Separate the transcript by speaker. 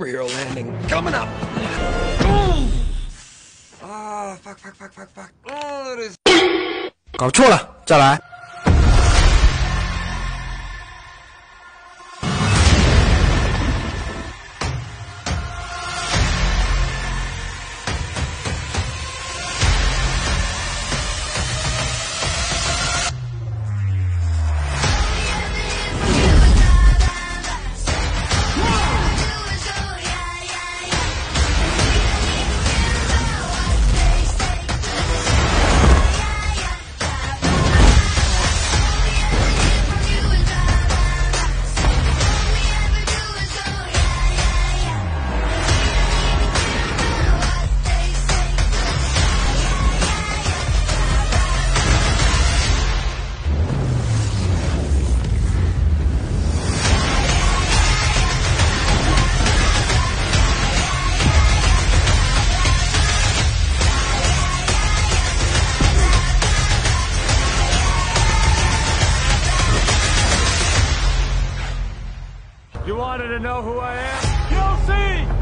Speaker 1: superhero landing coming up. Oh, fuck, fuck, fuck, fuck, fuck. Oh, it is.
Speaker 2: 搞错了，再来。
Speaker 3: You wanted to know who I am? You'll see!